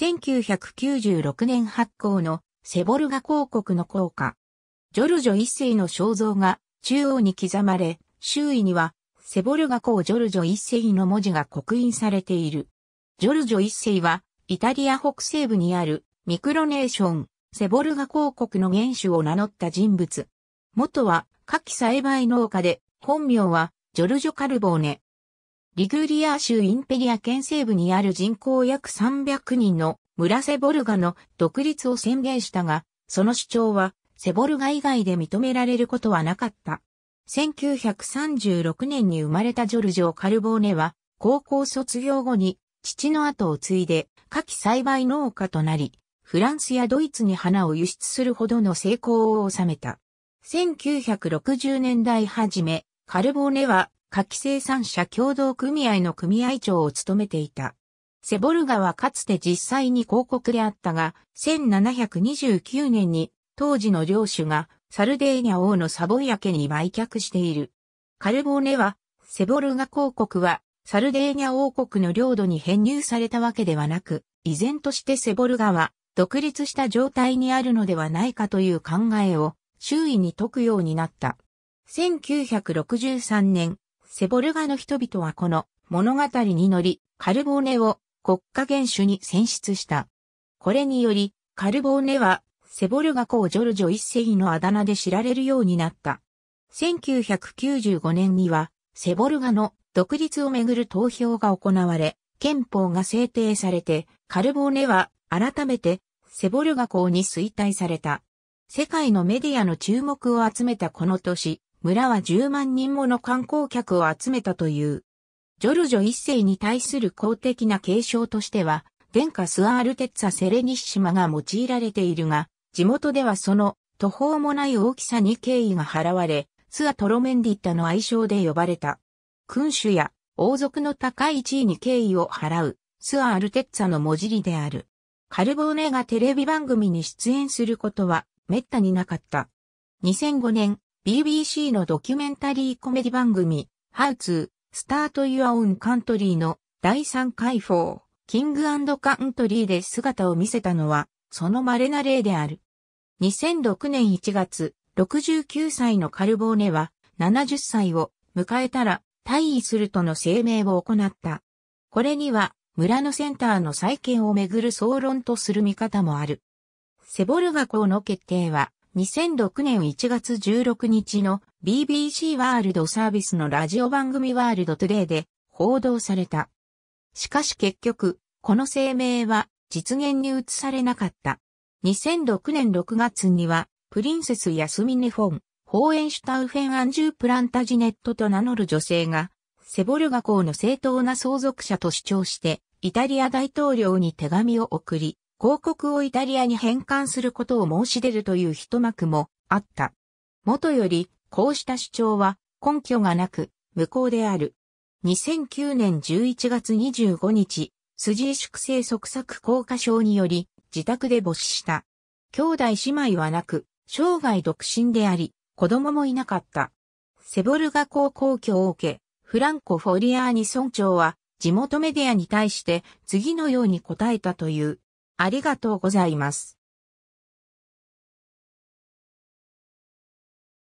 1996年発行のセボルガ広告の効果。ジョルジョ一世の肖像が中央に刻まれ、周囲にはセボルガ公ジョルジョ一世の文字が刻印されている。ジョルジョ一世はイタリア北西部にあるミクロネーション、セボルガ公国の原種を名乗った人物。元は夏季栽培農家で、本名はジョルジョ・カルボーネ。リグリア州インペリア県西部にある人口約300人の村セボルガの独立を宣言したが、その主張はセボルガ以外で認められることはなかった。1936年に生まれたジョルジョ・カルボーネは、高校卒業後に父の後を継いで、夏季栽培農家となり、フランスやドイツに花を輸出するほどの成功を収めた。1960年代初め、カルボーネは夏季生産者協同組合の組合長を務めていた。セボルガはかつて実際に広告であったが、1729年に当時の領主がサルデーニャ王のサボイア家に売却している。カルボーネは、セボルガ公国は、サルデーニャ王国の領土に編入されたわけではなく、依然としてセボルガは、独立した状態にあるのではないかという考えを、周囲に解くようになった。1963年、セボルガの人々はこの物語に乗り、カルボーネを国家元首に選出した。これにより、カルボーネはセボルガ公ジョルジョ一世のあだ名で知られるようになった。1995年には、セボルガの独立をめぐる投票が行われ、憲法が制定されて、カルボーネは改めてセボルガ公に衰退された。世界のメディアの注目を集めたこの年、村は10万人もの観光客を集めたという。ジョルジョ一世に対する公的な継承としては、殿下スアールテッツァセレニッシマが用いられているが、地元ではその途方もない大きさに敬意が払われ、スアトロメンディッタの愛称で呼ばれた。君主や王族の高い地位に敬意を払う、スア・アルテッツァの文字りである。カルボーネがテレビ番組に出演することは滅多になかった。2005年、BBC のドキュメンタリーコメディ番組、How to Start Your Own Country の第3回4、キングカントリーで姿を見せたのは、その稀な例である。2006年1月、69歳のカルボーネは70歳を迎えたら退位するとの声明を行った。これには村のセンターの再建をめぐる総論とする見方もある。セボルガ校の決定は2006年1月16日の BBC ワールドサービスのラジオ番組ワールドトゥデイで報道された。しかし結局、この声明は実現に移されなかった。2006年6月には、プリンセス・ヤスミネ・フォン、ホーエンシュタウフェン・アンジュー・プランタジネットと名乗る女性が、セボルガ公の正当な相続者と主張して、イタリア大統領に手紙を送り、広告をイタリアに返還することを申し出るという一幕もあった。元より、こうした主張は根拠がなく、無効である。2009年11月25日、筋粛性側索硬化症により自宅で没した。兄弟姉妹はなく、生涯独身であり、子供もいなかった。セボルガ高校居を受け、フランコ・フォリアーニ村長は地元メディアに対して次のように答えたという。ありがとうございます。